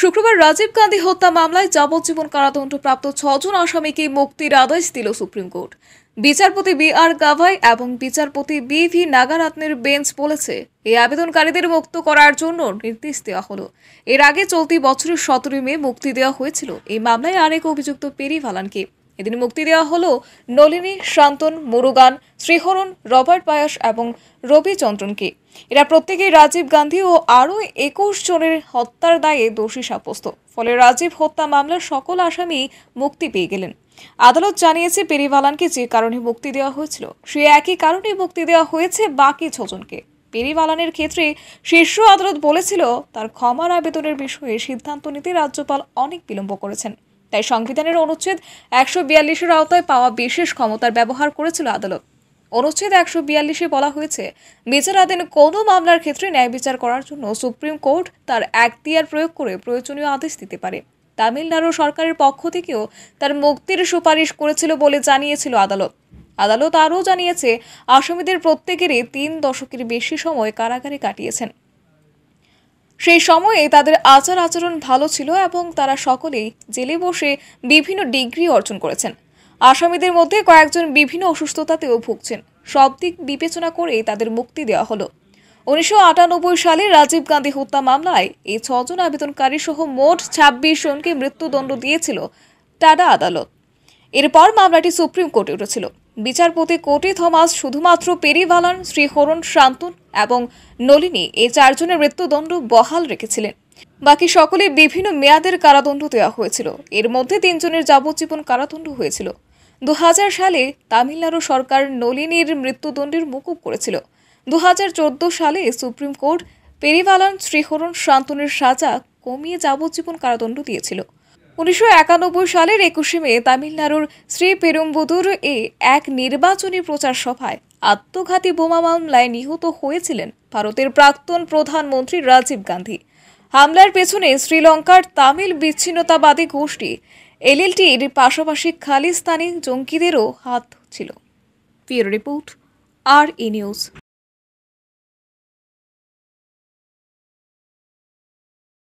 শুক্রবার রাজীব গান্ধী হত্যা মামলায় যাবজ্জীবন কারাদণ্ডপ্রাপ্ত ছজন আসামিকে মুক্তির আদেশ দিল সুপ্রিম কোর্ট। বিচারপতি বি আর গাভাই এবং বিচারপতি বি ভি নাগারাত্নের বেঞ্চ বলেছে, এই আবেদনকারীদের মুক্ত করার জন্য নির্দেশ দেওয়া হল। এর আগে চলতি বছরের সতেরোই মে মুক্তি দেওয়া হয়েছিল। এই মামলায় আরেক অভিযুক্ত পেরি ভালানকে এদিন মুক্তি দেওয়া হলো নলিনী, শান্তন, মুরুগান, শ্রীহরণ, রবার্ট পায়াস এবং রবিচন্দ্রনকে এরা প্রত্যেকেই রাজীব গান্ধী ও আরও একুশ জনের হত্যার দায়ে দোষী সাব্যস্ত। ফলে রাজীব হত্যা মামলার সকল আসামি মুক্তি পেয়ে গেলেন। আদালত জানিয়েছে পেরিওয়ালানকে যে কারণে মুক্তি দেওয়া হয়েছিল, সে একই কারণে মুক্তি দেওয়া হয়েছে বাকি ছজনকে। পেরিভালানের ক্ষেত্রে শীর্ষ আদালত বলেছিল, তার ক্ষমার আবেদনের বিষয়ে সিদ্ধান্ত নিতে রাজ্যপাল অনেক বিলম্ব করেছেন। তাই সংবিধানের অনুচ্ছেদ একশো বিয়াল্লিশের আওতায় পাওয়া বিশেষ ক্ষমতার ব্যবহার করেছিল আদালত। অনুচ্ছেদ একশো বিয়াল্লিশে বলা হয়েছে বিচারাধীন কোনো মামলার ক্ষেত্রে ন্যায় বিচার করার জন্য সুপ্রিম কোর্ট তার এখতিয়ার প্রয়োগ করে প্রয়োজনীয় আদেশ দিতে পারে। তামিলনাড়ু সরকারের পক্ষ থেকেও তার মুক্তির সুপারিশ করেছিল বলে জানিয়েছিল আদালত। আদালত আরও জানিয়েছে, আসামিদের প্রত্যেকেরই তিন দশকের বেশি সময় কারাগারে কাটিয়েছেন। সেই সময়ে তাদের আচার আচরণ ভালো ছিল এবং তারা সকলেই জেলে বসে বিভিন্ন ডিগ্রি অর্জন করেছেন। আসামিদের মধ্যে কয়েকজন বিভিন্ন অসুস্থতাতেও ভুগছেন। সব দিক বিবেচনা করে তাদের মুক্তি দেওয়া হলো। উনিশশো আটানব্বই সালে রাজীব গান্ধী হত্যা মামলায় এই ছজন আবেদনকারী সহ মোট ছাব্বিশ জনকে মৃত্যুদণ্ড দিয়েছিল টাডা আদালত। এরপর মামলাটি সুপ্রিম কোর্টে উঠেছিল। বিচারপতি কোটি থমাস শুধুমাত্র পেরিভালান শ্রীহরণ শান্তন এবং নলিনী এই চারজনের মৃত্যুদণ্ড বহাল রেখেছিলেন। বাকি সকলে বিভিন্ন মেয়াদের কারাদণ্ড দেওয়া হয়েছিল। এর মধ্যে তিনজনের যাবজ্জীবন কারাদণ্ড হয়েছিল। দু হাজার সালে তামিলনাড়ু সরকার নলিনীর মৃত্যুদণ্ডের মুকুব করেছিল। দু হাজার চোদ্দ সালে সুপ্রিম কোর্ট পেরিভালান শ্রীহরণ শান্তনের সাজা কমিয়ে যাবজ্জীবন কারাদণ্ড দিয়েছিল। উনিশশো একানব্বই সালের একুশে মে তামিলনাড়ুর শ্রী পেরুম্বুদুর এ এক নির্বাচনী প্রচার সভায় আত্মঘাতী বোমা মামলায় নিহত হয়েছিলেন ভারতের প্রাক্তন প্রধানমন্ত্রী রাজীব গান্ধী। হামলার পেছনে শ্রীলঙ্কার তামিল বিচ্ছিন্নতাবাদী গোষ্ঠী, এলএলটির পাশাপাশি খালিস্তানি জঙ্গিদেরও হাত ছিল। Bureau report, R E news.